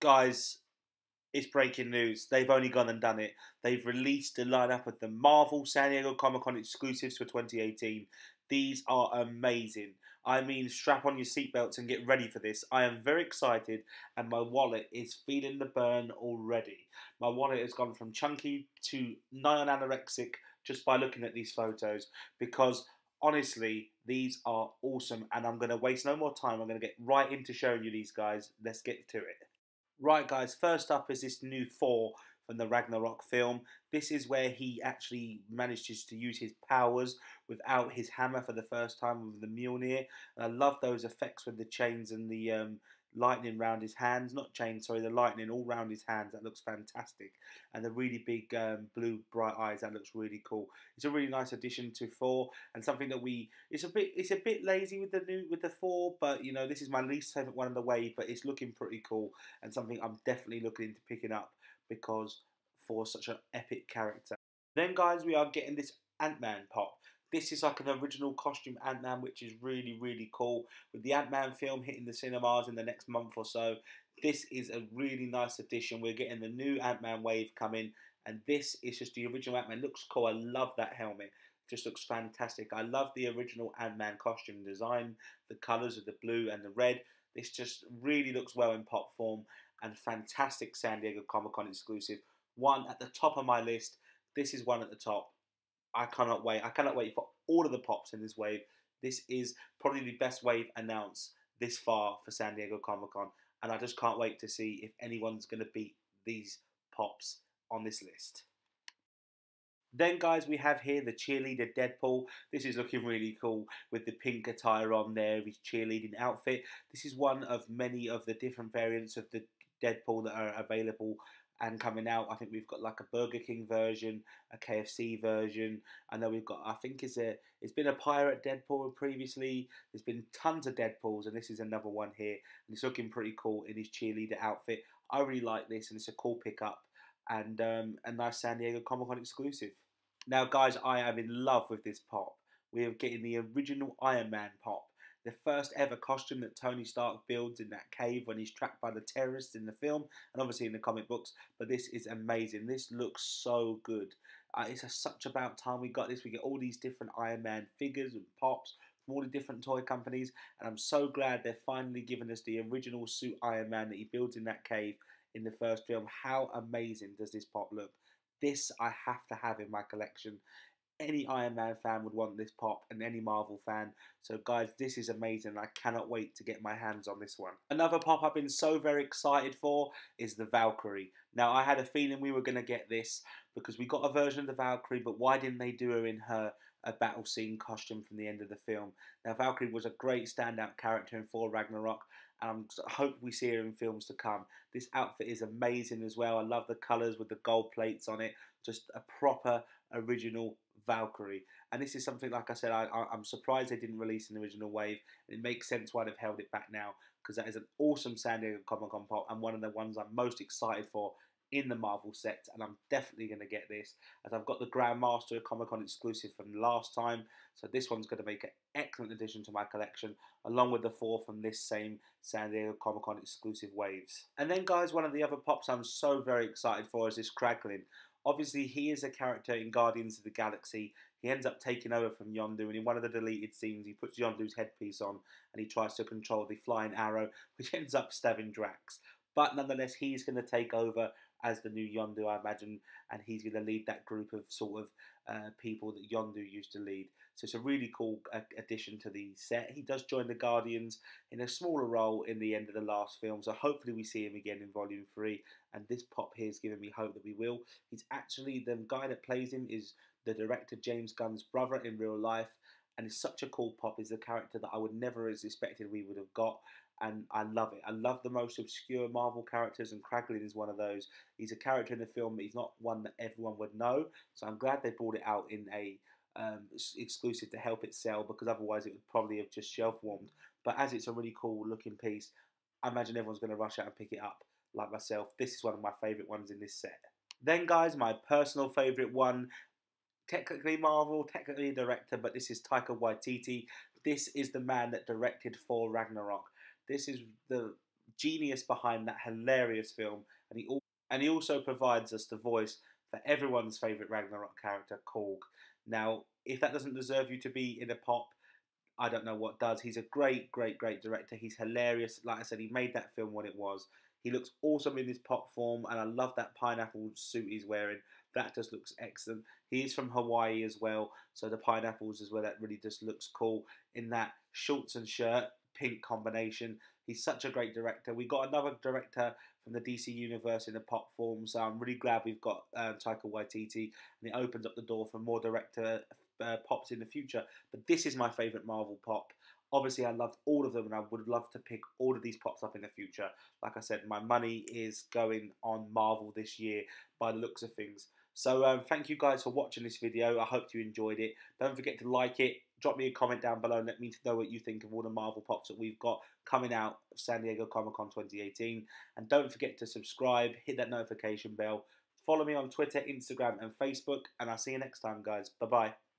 Guys, it's breaking news. They've only gone and done it. They've released the lineup of the Marvel San Diego Comic Con exclusives for 2018. These are amazing. I mean, strap on your seatbelts and get ready for this. I am very excited, and my wallet is feeling the burn already. My wallet has gone from chunky to nigh on anorexic just by looking at these photos because honestly, these are awesome, and I'm going to waste no more time. I'm going to get right into showing you these guys. Let's get to it. Right, guys, first up is this new Thor from the Ragnarok film. This is where he actually manages to use his powers without his hammer for the first time with the Mjolnir. And I love those effects with the chains and the um, lightning round his hands, not chains, sorry, the lightning all round his hands. That looks fantastic, and the really big um, blue bright eyes. That looks really cool. It's a really nice addition to Thor and something that we. It's a bit. It's a bit lazy with the new with the Thor, but you know this is my least favorite one of the wave, but it's looking pretty cool and something I'm definitely looking into picking up because for such an epic character. Then, guys, we are getting this Ant Man pop. This is like an original costume Ant Man, which is really, really cool. With the Ant Man film hitting the cinemas in the next month or so, this is a really nice addition. We're getting the new Ant Man wave coming, and this is just the original Ant Man. Looks cool. I love that helmet. Just looks fantastic. I love the original Ant Man costume design, the colours of the blue and the red. This just really looks well in pop form and fantastic San Diego Comic Con exclusive. One at the top of my list. This is one at the top. I cannot wait. I cannot wait for all of the pops in this wave. This is probably the best wave announced this far for San Diego Comic Con, and I just can't wait to see if anyone's going to beat these pops on this list. Then, guys, we have here the cheerleader Deadpool. This is looking really cool with the pink attire on there, his cheerleading outfit. This is one of many of the different variants of the Deadpool that are available and coming out. I think we've got like a Burger King version, a KFC version. I know we've got. I think it's a. It's been a pirate Deadpool previously. There's been tons of Deadpools, and this is another one here. And it's looking pretty cool in his cheerleader outfit. I really like this, and it's a cool pickup and um, a nice San Diego Comic Con exclusive. Now, guys, I am in love with this pop. We are getting the original Iron Man pop the first ever costume that Tony Stark builds in that cave when he's trapped by the terrorists in the film and obviously in the comic books. But this is amazing. This looks so good. Uh, it's a, such about time we got this. We get all these different Iron Man figures and pops from all the different toy companies, and I'm so glad they're finally giving us the original suit Iron Man that he builds in that cave in the first film. How amazing does this pop look? This I have to have in my collection any Iron Man fan would want this pop and any Marvel fan. So guys, this is amazing. I cannot wait to get my hands on this one. Another pop I've been so very excited for is the Valkyrie. Now I had a feeling we were going to get this because we got a version of the Valkyrie, but why didn't they do her in her a battle scene costume from the end of the film? Now Valkyrie was a great standout character in Thor Ragnarok. And I hope we see her in films to come. This outfit is amazing as well. I love the colours with the gold plates on it. Just a proper original Valkyrie. And this is something, like I said, I, am surprised they didn't release an original wave. It makes sense why they've held it back now because that is an awesome San Diego Comic Con pop and one of the ones I'm most excited for in the Marvel set. And I'm definitely going to get this as I've got the Grandmaster Comic Con exclusive from last time. So this one's going to make an excellent addition to my collection along with the four from this same San Diego Comic Con exclusive waves. And then, guys, one of the other pops I'm so very excited for is this Kraglin. Obviously, he is a character in Guardians of the Galaxy. He ends up taking over from Yondu, and in one of the deleted scenes, he puts Yondu's headpiece on and he tries to control the flying arrow, which ends up stabbing Drax. But nonetheless, he's going to take over as the new Yondu, I imagine, and he's going to lead that group of sort of uh, people that Yondu used to lead. So it's a really cool uh, addition to the set. He does join the Guardians in a smaller role in the end of the last film, so hopefully we see him again in Volume 3. And this pop here is giving me hope that we will. He's actually, the guy that plays him is the director James Gunn's brother in real life. And it's such a cool pop. He's a character that I would never have expected we would have got and I love it. I love the most obscure Marvel characters, and Kraglin is one of those. He's a character in the film, but he's not one that everyone would know. So I'm glad they brought it out in a um, exclusive to help it sell because otherwise it would probably have just shelf warmed. But as it's a really cool looking piece, I imagine everyone's going to rush out and pick it up like myself. This is one of my favourite ones in this set. Then, guys, my personal favourite one technically Marvel, technically director, but this is Taika Waititi. This is the man that directed Thor Ragnarok. This is the genius behind that hilarious film, and he and he also provides us the voice for everyone's favourite Ragnarok character, Korg. Now, if that doesn't deserve you to be in a pop, I don't know what does. He's a great, great, great director. He's hilarious. Like I said, he made that film what it was. He looks awesome in his pop form, and I love that pineapple suit he's wearing. That just looks excellent. He is from Hawaii as well, so the pineapples as well. That really just looks cool in that shorts and shirt pink combination. He's such a great director. We got another director from the DC universe in the pop form, so I'm really glad we've got uh, Taika Waititi, and it opens up the door for more director uh, pops in the future. But this is my favourite Marvel pop. Obviously, I loved all of them, and I would love to pick all of these pops up in the future. Like I said, my money is going on Marvel this year by the looks of things. So um, thank you guys for watching this video. I hope you enjoyed it. Don't forget to like it. Drop me a comment down below and let me know what you think of all the Marvel pops that we've got coming out of San Diego Comic Con 2018. And don't forget to subscribe, hit that notification bell. Follow me on Twitter, Instagram, and Facebook. And I'll see you next time, guys. Bye bye.